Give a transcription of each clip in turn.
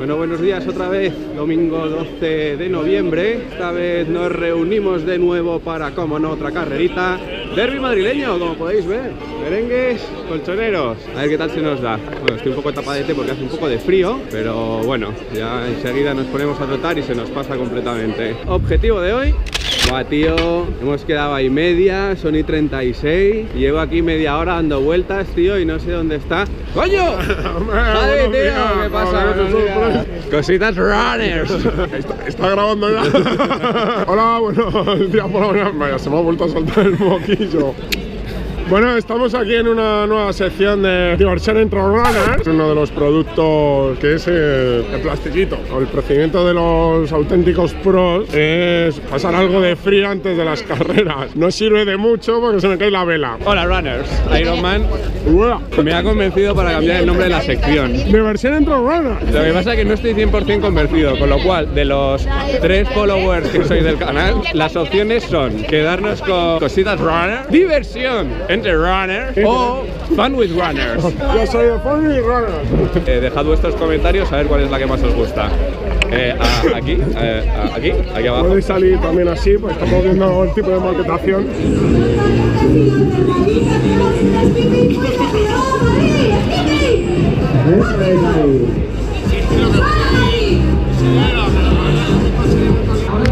Bueno, buenos días otra vez, domingo 12 de noviembre. Esta vez nos reunimos de nuevo para, como no, otra carrerita. Derby madrileño, como podéis ver. Merengues, colchoneros. A ver qué tal se nos da. Bueno, estoy un poco tapadete porque hace un poco de frío, pero bueno, ya enseguida nos ponemos a trotar y se nos pasa completamente. Objetivo de hoy, Buah, tío, hemos quedado ahí media, son y 36 Llevo aquí media hora dando vueltas, tío, y no sé dónde está ¡Coño! ¡Javi, tío! ¿Qué pasa? Cositas runners Está, está grabando ya. Hola, buenos días por la mañana. Vaya, se me ha vuelto a saltar el moquillo. Bueno, estamos aquí en una nueva sección de diversión entre runners. Uno de los productos que es el plastiquito. El procedimiento de los auténticos pros es pasar algo de frío antes de las carreras. No sirve de mucho porque se me cae la vela. Hola, runners Iron Man me ha convencido para cambiar el nombre de la sección Diversión entre runners. Lo que pasa es que no estoy 100% convencido, con lo cual, de los tres followers que soy del canal, las opciones son quedarnos con cositas runner, diversión entre runners o fun with runners. Yo soy de Funny Runners. Eh, dejad vuestros comentarios a ver cuál es la que más os gusta. Eh, a- aquí, eh, a- aquí, aquí abajo. Podéis salir también así, pues estamos viendo el tipo de maquetación.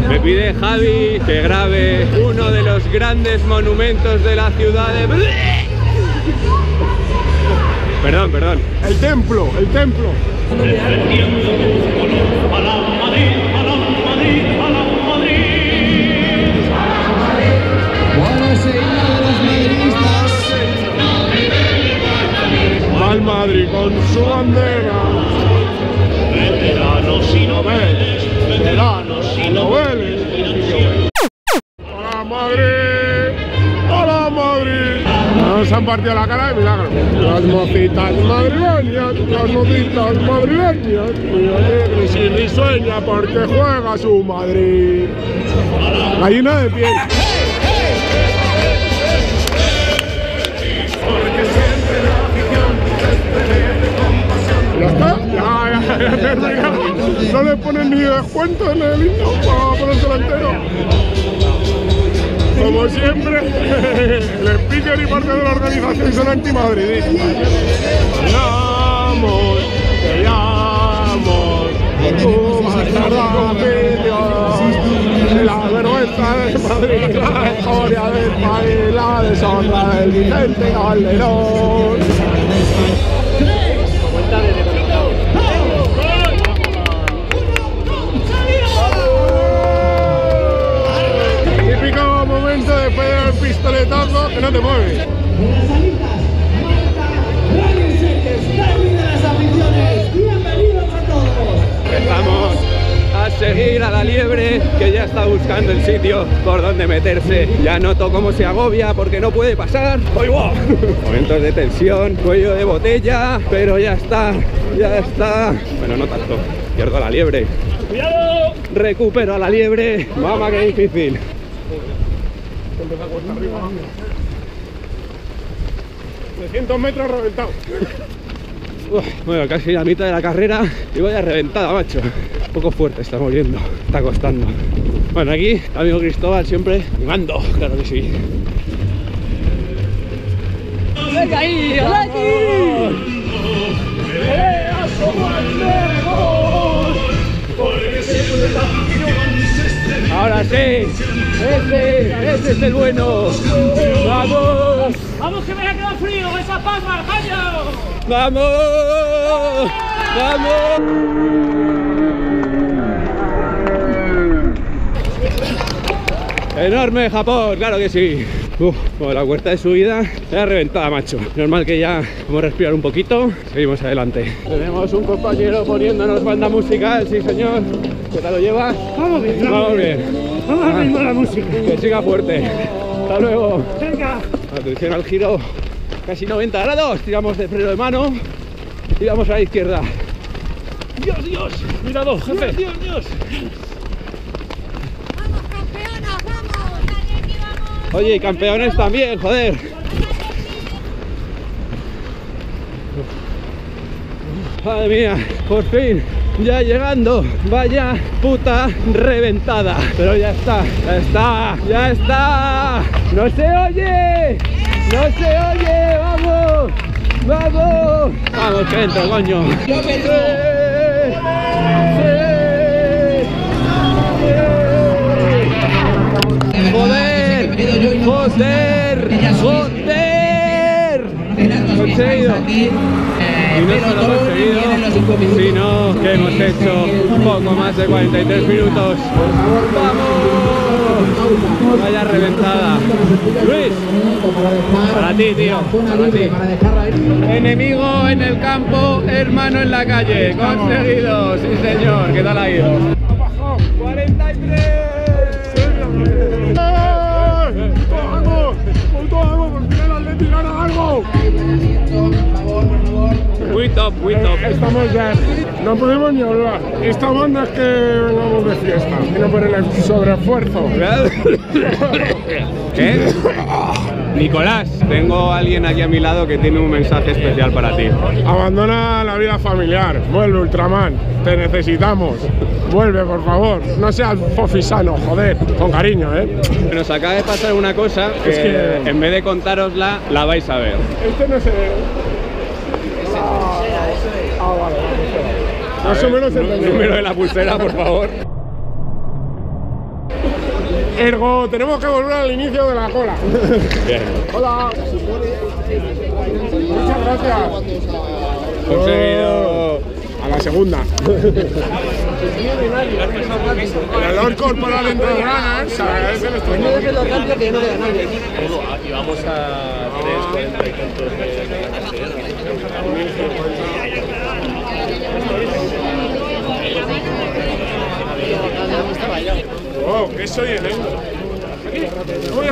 Me pide Javi que grabe uno de los grandes monumentos de la ciudad de... Perdón, perdón. El templo, el templo. Va el Madrid con su bandera. Veteranos y noveles, veteranos y noveles. Nos han partido la cara de milagro. Las mocitas madrileñas, las mocitas madrileñas, muy alegres y risueña porque juega su Madrid. Gallina de piel. Ya está, ya, ya, ya termina. No le ponen ni descuento en el himno Siempre, el speaker y parte de la organización son antimadridistas. Bastarda afición, la vergüenza de Madrid, la historia del país, la deshonra del Vicente Calderón. Pistoletazo que no te. Empezamos a seguir a la liebre que ya está buscando el sitio por donde meterse. Ya noto cómo se agobia porque no puede pasar. ¡Ay, guau! Momentos de tensión, cuello de botella, pero ya está, ya está. Bueno, no tanto. Pierdo a la liebre. ¡Cuidado! Recupero a la liebre. Mamá, qué difícil. Empieza a cuesta arriba. 300 metros reventado. Uf, bueno, casi la mitad de la carrera y vaya reventada, macho. Un poco fuerte está muriendo, está costando. Bueno, aquí, amigo Cristóbal siempre animando, claro que sí. ¡Venga ahí, Ahora sí, ese, ese es el bueno. ¡Vamos! ¡Vamos que me ha quedado frío! ¡Esa paz, Marcaño! ¡Vamos! ¡Vamos! Enorme Japón, claro que sí. Uf, bueno, la cuesta de subida era reventada, macho. Normal que ya vamos a respirar un poquito. Seguimos adelante. Tenemos un compañero poniéndonos banda musical, sí señor. ¿Qué tal lo lleva? Vamos bien, Vamos bien. Vamos al ritmo de la música. Que siga fuerte. Hasta luego. Venga. Atención al giro, casi 90 grados. Tiramos de freno de mano y vamos a la izquierda. Dios, Dios. Cuidado, jefe. Dios, Dios. ¡Vamos, campeonas! ¡Vamos! ¡Dale, aquí vamos! Oye, y campeones también, joder. Madre mía, por fin ya llegando. Vaya puta reventada. Pero ya está, ya está, ya está. ¡No se oye! ¡No se oye! ¡Vamos! ¡Vamos! ¡Vamos, que entro, coño! ¡Sí! ¡Joder! ¡Joder! ¡Joder! Conseguido. Y no conseguido, sino que hemos hecho poco más de 43 minutos. ¡Vamos! Vaya reventada. Luis, para ti, tío. Para ti. Enemigo en el campo, hermano en la calle. Conseguido, sí señor. ¿Qué tal ha ido? Muy top, muy top. Estamos ya. No podemos ni hablar. Esta banda es que vengamos de fiesta. Y no por el sobreesfuerzo. ¿Qué? Nicolás, tengo a alguien aquí a mi lado que tiene un mensaje especial para ti. Abandona la vida familiar. Vuelve, Ultraman. Te necesitamos. Vuelve, por favor. No seas fofisano, joder. Con cariño, ¿eh? Nos acaba de pasar una cosa que, Es que- en vez de contárosla, la vais a ver. Este no se ve. Ah, vale, vale. Más o menos entendido. Número de la pulsera, por favor. Ergo, tenemos que volver al inicio de la cola. Bien. Hola. Muchas gracias. Conseguido. A la segunda. El olor corporal entre los runners se agradece en estos momentos. Y vamos a 3.40 y tantos Oh, ¿qué soy en él? ¿Cómo?